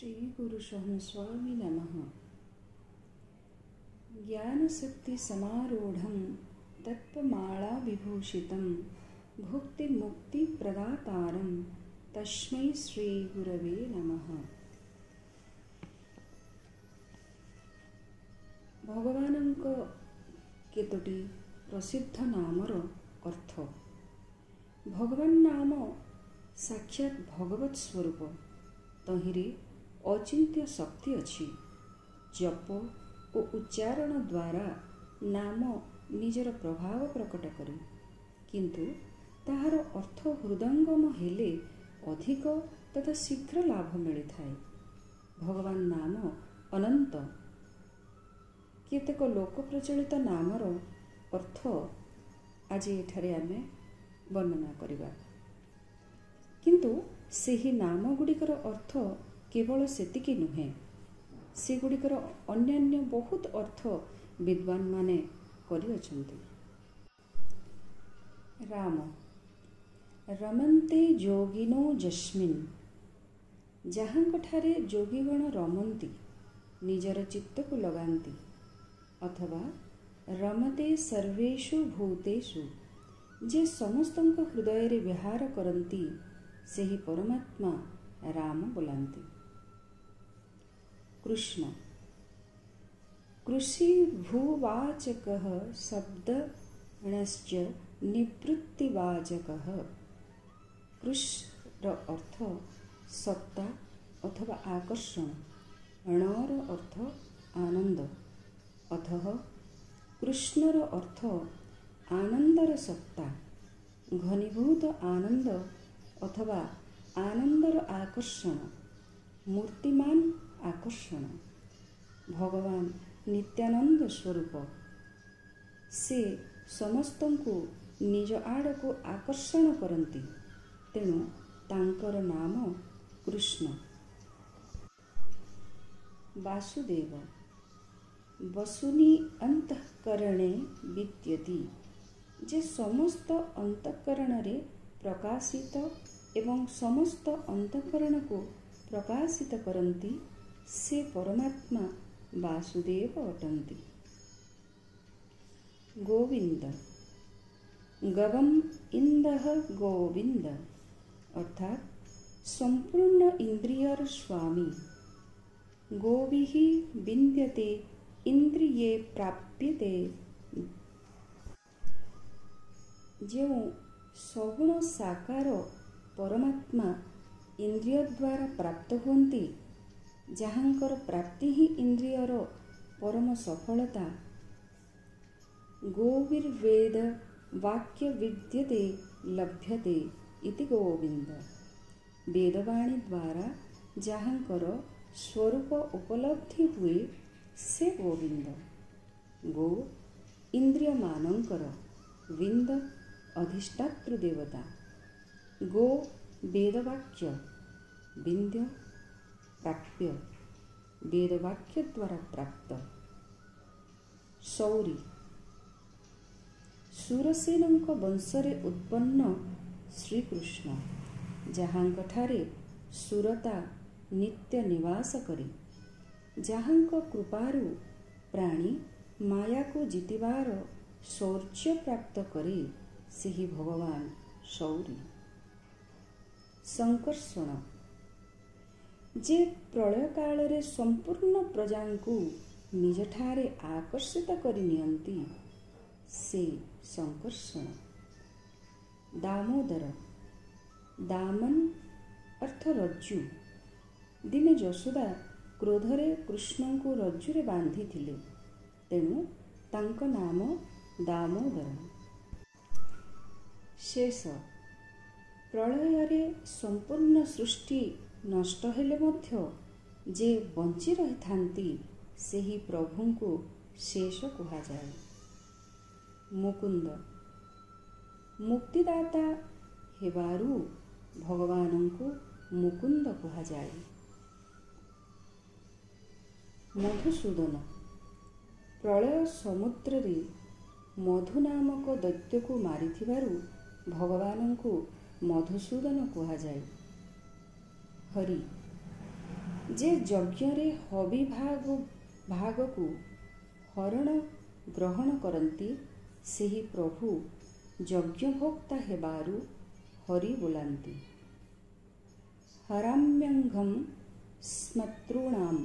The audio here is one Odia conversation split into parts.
श्रीगुरुस्वामी नमः ज्ञानशक्तिसमारूढं तत्त्वमालाविभूषितं भुक्तिमुक्तिप्रदातारं तस्मै ଶ୍ରୀଗୁରବେ ନମଃ ଭଗବାନଙ୍କ କେତୋଟି ପ୍ରସିଦ୍ଧ ନାମର ଅର୍ଥ ଭଗବାନ ନାମ ସାକ୍ଷାତ ଭଗବତ ସ୍ୱରୂପ ତହିଁରେ ଅଚିନ୍ତ୍ୟ ଶକ୍ତି ଅଛି। ଜପ ଓ ଉଚ୍ଚାରଣ ଦ୍ୱାରା ନାମ ନିଜର ପ୍ରଭାବ ପ୍ରକଟ କରେ। କିନ୍ତୁ ତାହାର ଅର୍ଥ ହୃଦଙ୍ଗମ ହେଲେ ଅଧିକ ତଥା ଶୀଘ୍ର ଲାଭ ମିଳିଥାଏ। ଭଗବାନ ନାମ ଅନନ୍ତ। କେତେକ ଲୋକ ପ୍ରଚଳିତ ନାମର ଅର୍ଥ ଆଜି ଏଠାରେ ଆମେ ବର୍ଣ୍ଣନା କରିବା। କିନ୍ତୁ ସେହି ନାମ ଗୁଡ଼ିକର ଅର୍ଥ କେବଳ ସେତିକି ନୁହେଁ ସେଗୁଡ଼ିକର ଅନ୍ୟାନ୍ୟ ବହୁତ ଅର୍ଥ ବିଦ୍ୱାନମାନେ କରିଅଛନ୍ତି। ରାମ ରମନ୍ତେ ଯୋଗିନୋ ଯସ୍ମିନ୍ ଯାହାଙ୍କଠାରେ ଯୋଗୀଗଣ ରମନ୍ତି ନିଜର ଚିତ୍ତକୁ ଲଗାନ୍ତି ଅଥବା ରମତେ ସର୍ବେଷୁ ଭୂତେଷୁ ଯେ ସମସ୍ତଙ୍କ ହୃଦୟରେ ବିହାର କରନ୍ତି ସେହି ପରମାତ୍ମା ରାମ ବୋଲାନ୍ତି। कृष्ण कृषिभूवाचकः ଶବ୍ଦଣଶ୍ଚ ନିବୃତ୍ତିବାଚକः କୃଷ୍ର ଅର୍ଥ ସତ୍ତା ଅଥବା ଆକର୍ଷଣ ଣର ଅର୍ଥ ଆନନ୍ଦ ଅଥହ କୃଷ୍ଣର ଅର୍ଥ ଆନନ୍ଦର ସତ୍ତା ଘନୀଭୂତ ଆନନ୍ଦ ଅଥବା ଆନନ୍ଦର ଆକର୍ଷଣ ମୂର୍ତ୍ତିମାନ ଆକର୍ଷଣ ଭଗବାନ ନିତ୍ୟାନନ୍ଦ ସ୍ୱରୂପ ସେ ସମସ୍ତଙ୍କୁ ନିଜ ଆଡ଼କୁ ଆକର୍ଷଣ କରନ୍ତି। ତେଣୁ ତାଙ୍କର ନାମ କୃଷ୍ଣ। ବାସୁଦେବ ବସୁନି ଅନ୍ତଃକରଣେ ବିଦ୍ୟତି ଯେ ସମସ୍ତ ଅନ୍ତଃକରଣରେ ପ୍ରକାଶିତ ଏବଂ ସମସ୍ତ ଅନ୍ତଃକରଣକୁ ପ୍ରକାଶିତ କରନ୍ତି ସେ ପରମାତ୍ମା ବାସୁଦେବ ଅଟନ୍ତି ଗୋବିନ୍ଦ ଗବମ୍ ଇନ୍ଦଃ ଗୋବିନ୍ଦ ଅର୍ଥାତ୍ ସମ୍ପୂର୍ଣ୍ଣ ଇନ୍ଦ୍ରିୟର ସ୍ୱାମୀ ଗୋବିଃ ବିନ୍ଦ୍ୟତେ ଇନ୍ଦ୍ରିୟେ ପ୍ରାପ୍ୟତେ ଯେଉଁ ସଗୁଣ ସାକାର ପରମାତ୍ମା ଇନ୍ଦ୍ରିୟ ଦ୍ୱାରା ପ୍ରାପ୍ତ ହୁଅନ୍ତି ଯାହାଙ୍କର ପ୍ରାପ୍ତି ହିଁ ଇନ୍ଦ୍ରିୟର ପରମ ସଫଳତା। ଗୋବିର୍ବେଦ ବାକ୍ୟ ବିଦ୍ୟତେ ଲଭ୍ୟତେ ଇତି ଗୋବିନ୍ଦ। ବେଦବାଣୀ ଦ୍ୱାରା ଯାହାଙ୍କର ସ୍ୱରୂପ ଉପଲବ୍ଧି ହୁଏ ସେ ଗୋବିନ୍ଦ। ଗୋ ଇନ୍ଦ୍ରିୟମାନଙ୍କର ବିନ୍ଦ ଅଧିଷ୍ଠାତୃ ଦେବତା। ଗୋ ବେଦବାକ୍ୟ ବିନ୍ଦ୍ୟ ବେଦବାକ୍ୟ ଦ୍ୱାରା ପ୍ରାପ୍ତ ସୌରୀ ସୁରସେନଙ୍କ ବଂଶରେ ଉତ୍ପନ୍ନ ଶ୍ରୀକୃଷ୍ଣ ଯାହାଙ୍କଠାରେ ସୁରତା ନିତ୍ୟ ନିବାସ କରେ ଯାହାଙ୍କ କୃପାରୁ ପ୍ରାଣୀ ମାୟାକୁ ଜିତିବାର ଶୌର୍ଯ୍ୟ ପ୍ରାପ୍ତ କରେ ସେହି ଭଗବାନ ସୌରୀ ସଂକର୍ଷଣ ଯେ ପ୍ରଳୟ କାଳରେ ସମ୍ପୂର୍ଣ୍ଣ ପ୍ରଜାଙ୍କୁ ନିଜଠାରେ ଆକର୍ଷିତ କରି ନିଅନ୍ତି ସେ ସଂକର୍ଷଣ ଦାମୋଦର ଦାମନ ଅର୍ଥ ରଜ୍ଜୁ। ଦିନେ ଯଶୋଦା କ୍ରୋଧରେ କୃଷ୍ଣଙ୍କୁ ରଜ୍ଜୁରେ ବାନ୍ଧିଥିଲେ ତେଣୁ ତାଙ୍କ ନାମ ଦାମୋଦର। ଶେଷ ପ୍ରଳୟରେ ସମ୍ପୂର୍ଣ୍ଣ ସୃଷ୍ଟି ନଷ୍ଟ ହେଲେ ମଧ୍ୟ ଯେ ବଞ୍ଚି ରହିଥାନ୍ତି ସେହି ପ୍ରଭୁଙ୍କୁ ଶେଷ କୁହାଯାଏ। ମୁକୁନ୍ଦ ମୁକ୍ତିଦାତା ହେବାରୁ ଭଗବାନଙ୍କୁ ମୁକୁନ୍ଦ କୁହାଯାଏ। ମଧୁସୂଦନ ପ୍ରଳୟ ସମୁଦ୍ରରେ ମଧୁ ନାମକ ଦୈତ୍ୟକୁ ମାରିଥିବାରୁ ଭଗବାନଙ୍କୁ ମଧୁସୂଦନ କୁହାଯାଏ। ହରି। ଯେ ଯଜ୍ଞରେ ହବିଭାଗ ଭାଗକୁ ହରଣ ଗ୍ରହଣ କରନ୍ତି ସେହି ପ୍ରଭୁ ଯଜ୍ଞଭୋକ୍ତା ହେବାରୁ ହରି ବୋଲାନ୍ତି। ହରାମ୍ୟଙ୍ଘମ ସ୍ମତୃଣାମ।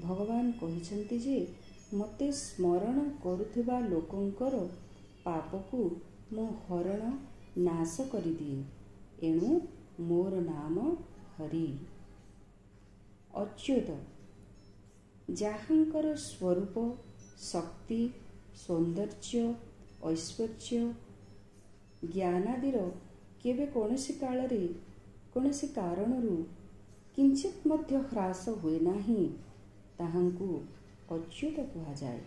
ଭଗବାନ କହିଛନ୍ତି ଯେ ମୋତେ ସ୍ମରଣ କରୁଥିବା ଲୋକଙ୍କର ପାପକୁ ମୁଁ ହରଣ ନାଶ କରିଦିଏ। ଏଣୁ ମୋର ନାମ ହରି। ଅଚ୍ୟୁତ ଯାହାଙ୍କର ସ୍ୱରୂପ ଶକ୍ତି ସୌନ୍ଦର୍ଯ୍ୟ ଐଶ୍ୱର୍ଯ୍ୟ ଜ୍ଞାନାଦିର କେବେ କୌଣସି କାଳରେ କୌଣସି କାରଣରୁ କିଞ୍ଚିତ ମଧ୍ୟ ହ୍ରାସ ହୁଏ ନାହିଁ ତାହାଙ୍କୁ ଅଚ୍ୟୁତ କୁହାଯାଏ।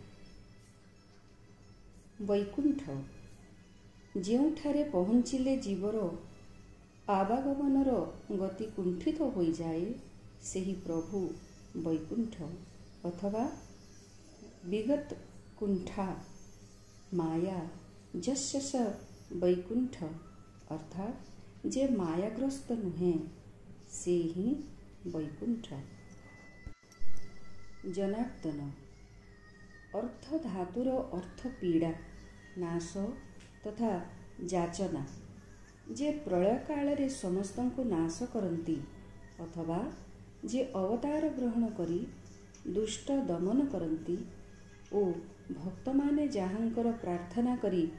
ବୈକୁଣ୍ଠ ଯେଉଁଠାରେ ପହଞ୍ଚିଲେ ଜୀବର ଆବାଗମନର ଗତି କୁଣ୍ଠିତ ହୋଇଯାଏ ସେହି ପ୍ରଭୁ ବୈକୁଣ୍ଠ ଅଥବା ବିଗତ କୁଣ୍ଠା ମାୟା ଯଶ ବୈକୁଣ୍ଠ। ଅର୍ଥାତ୍ ଯେ ମାୟାଗ୍ରସ୍ତ ନୁହେଁ ସେ ହିଁ ବୈକୁଣ୍ଠ। ଜନାର୍ଦ୍ଦନ। ଅର୍ଥ ଧାତୁର ଅର୍ଥ ପୀଡ଼ା ନାଶ ତଥା ଯାଚନା। ଯେ ପ୍ରଳୟ କାଳରେ ସମସ୍ତଙ୍କୁ ନାଶ କରନ୍ତି ଅଥବା ଯେ ଅବତାର ଗ୍ରହଣ କରି ଦୁଷ୍ଟ ଦମନ କରନ୍ତି ଓ ଭକ୍ତମାନେ ଯାହାଙ୍କର ପ୍ରାର୍ଥନା କରି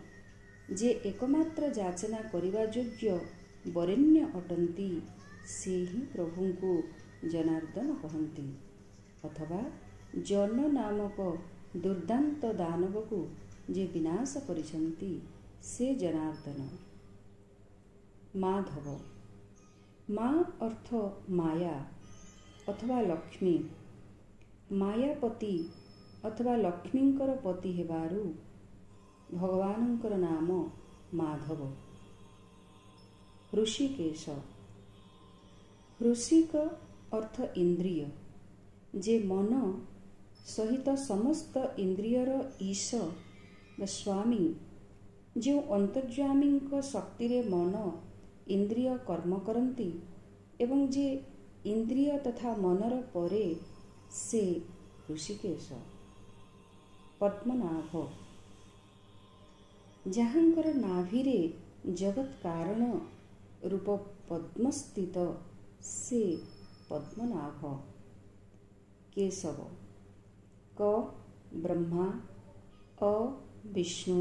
ଯେ ଏକମାତ୍ର ଯାଚନା କରିବା ଯୋଗ୍ୟ ବରେଣ୍ୟ ଅଟନ୍ତି ସେ ହିଁ ପ୍ରଭୁଙ୍କୁ ଜନାର୍ଦ୍ଦନ କହନ୍ତି। ଅଥବା ଜନ ନାମକ ଦୁର୍ଦାନ୍ତ ଦାନବକୁ ଯେ ବିନାଶ କରିଛନ୍ତି ସେ ଜନାର୍ଦ୍ଦନ। ମାଧବ ମା ଅର୍ଥ ମାୟା ଅଥବା ଲକ୍ଷ୍ମୀ ମାୟାପତି ଅଥବା ଲକ୍ଷ୍ମୀଙ୍କର ପତି ହେବାରୁ ଭଗବାନଙ୍କର ନାମ ମାଧବ ଋଷିକେଶ ଋଷିକ ଅର୍ଥ ଇନ୍ଦ୍ରିୟ ଯେ ମନ ସହିତ ସମସ୍ତ ଇନ୍ଦ୍ରିୟର ଈଶ ବା ସ୍ୱାମୀ ଯେଉଁ ଅନ୍ତର୍ଯାମୀଙ୍କ ଶକ୍ତିରେ ମନ ଇନ୍ଦ୍ରିୟ କର୍ମ କରନ୍ତି ଏବଂ ଯେ ଇନ୍ଦ୍ରିୟ ତଥା ମନର ପରେ ସେ ଋଷିକେଶ ପଦ୍ମନାଭ। ଯାହାଙ୍କର ନାଭିରେ ଜଗତ୍କାରଣ ରୂପ ପଦ୍ମସ୍ଥିତ ସେ ପଦ୍ମନାଭ। କେଶବ କ ବ୍ରହ୍ମା ଅ ବିଷ୍ଣୁ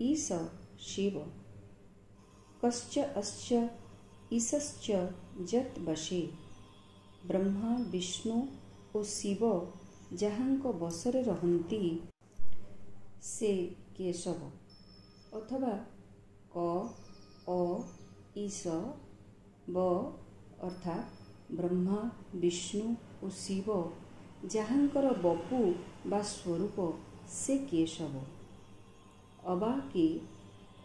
ଇସ ଶିବ। कश्च अश्च ईशश्च ଯତ୍ ବଶେ ବ୍ରହ୍ମା ବିଷ୍ଣୁ ଓ ଶିବ ଯାହାଙ୍କ ବଶରେ ରହନ୍ତି ସେ କେଶବ ଅଥବା କ ଅ ଈଶ ବ ଅର୍ଥାତ୍ ବ୍ରହ୍ମା ବିଷ୍ଣୁ ଓ ଶିବ ଯାହାଙ୍କର ବପୁ ବା ସ୍ୱରୂପ ସେ କେଶବ ଅବାକି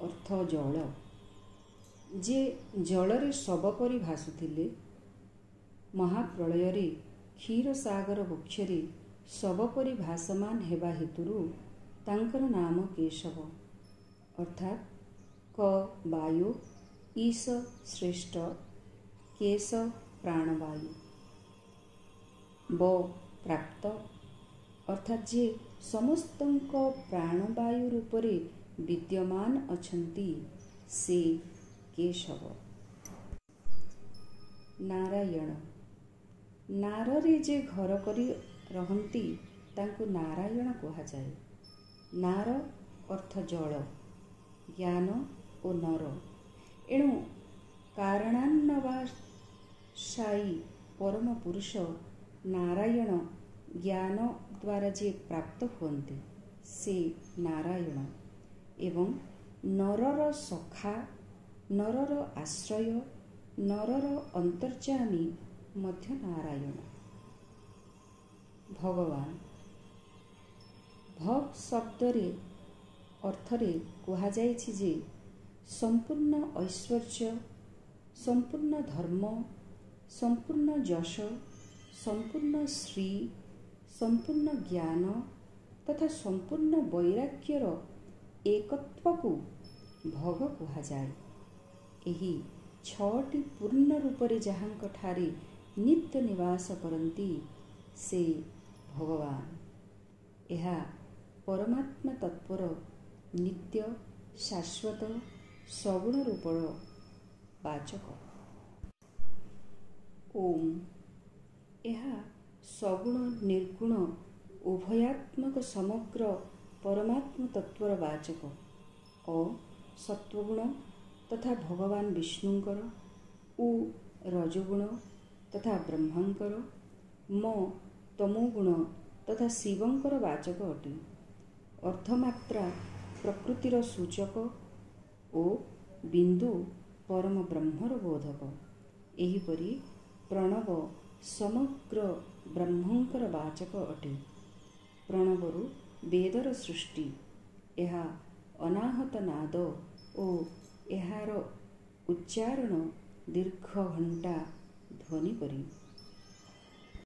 ଅର୍ଥ ଜଳ ଯେ ଜଳରେ ଶବ ପରି ଭାସୁଥିଲେ ମହାପ୍ରଳୟରେ କ୍ଷୀରସାଗର ବୃକ୍ଷରେ ଶବ ପରି ଭାସମାନ ହେବା ହେତୁରୁ ତାଙ୍କର ନାମ କେଶବ। ଅର୍ଥାତ୍ କ ବାୟୁ ଈଶ ଶ୍ରେଷ୍ଠ କେଶ ପ୍ରାଣବାୟୁ। ବ ପ୍ରାପ୍ତ। ଅର୍ଥାତ୍ ଯେ ସମସ୍ତଙ୍କ ପ୍ରାଣବାୟୁ ରୂପରେ ବିଦ୍ୟମାନ ଅଛନ୍ତି ସେ କେଶବ ନାରାୟଣ ନାରରେ ଯେ ଘର କରି ରହନ୍ତି ତାଙ୍କୁ ନାରାୟଣ କୁହାଯାଏ। ନାର ଅର୍ଥ ଜଳ ଜ୍ଞାନ ଓ ନର। ଏଣୁ କାରଣାନ୍ନବାସାୟୀ ପରମ ପୁରୁଷ ନାରାୟଣ ଜ୍ଞାନ ଦ୍ୱାରା ଯିଏ ପ୍ରାପ୍ତ ହୁଅନ୍ତି ସେ ନାରାୟଣ। ଏବଂ ନରର ସଖା ନରର ଆଶ୍ରୟ ନରର ଅନ୍ତର୍ଯାମୀ ମଧ୍ୟ ନାରାୟଣ। ଭଗବାନ। ଭଗ୍ ଶବ୍ଦରେ ଅର୍ଥରେ କୁହାଯାଇଛି ଯେ ସମ୍ପୂର୍ଣ୍ଣ ଐଶ୍ୱର୍ଯ୍ୟ ସମ୍ପୂର୍ଣ୍ଣ ଧର୍ମ ସମ୍ପୂର୍ଣ୍ଣ ଯଶ ସମ୍ପୂର୍ଣ୍ଣ ଶ୍ରୀ ସମ୍ପୂର୍ଣ୍ଣ ଜ୍ଞାନ ତଥା ସମ୍ପୂର୍ଣ୍ଣ ବୈରାଗ୍ୟର ଏକତ୍ୱକୁ ଭୋଗ କୁହାଯାଏ। ଏହି ଛଅଟି ପୂର୍ଣ୍ଣ ରୂପରେ ଯାହାଙ୍କଠାରେ ନିତ୍ୟ ନିବାସ କରନ୍ତି ସେ ଭଗବାନ। ଏହା ପରମାତ୍ମା ତତ୍ପର ନିତ୍ୟ ଶାଶ୍ୱତ ସଗୁଣ ରୂପର ବାଚକ। ଓମ୍। ଏହା ସଗୁଣ ନିର୍ଗୁଣ ଉଭୟାତ୍ମକ ସମଗ୍ର ପରମାତ୍ମ ତତ୍ଵର ବାଚକ। ଅ ସତ୍ଵଗୁଣ ତଥା ଭଗବାନ ବିଷ୍ଣୁଙ୍କର ଉ ରଜଗୁଣ ତଥା ବ୍ରହ୍ମାଙ୍କର ମ ତମୋଗୁଣ ତଥା ଶିବଙ୍କର ବାଚକ ଅଟେ। ଅର୍ଥମାତ୍ରା ପ୍ରକୃତିର ସୂଚକ ଓ ବିନ୍ଦୁ ପରମ ବ୍ରହ୍ମର ବୋଧକ। ଏହିପରି ପ୍ରଣବ ସମଗ୍ର ବ୍ରହ୍ମଙ୍କର ବାଚକ ଅଟେ। ପ୍ରଣବରୁ ବେଦର ସୃଷ୍ଟି। ଏହା ଅନାହତ ନାଦ ଓ ଏହାର ଉଚ୍ଚାରଣ ଦୀର୍ଘ ଘଣ୍ଟା ଧ୍ୱନି କରି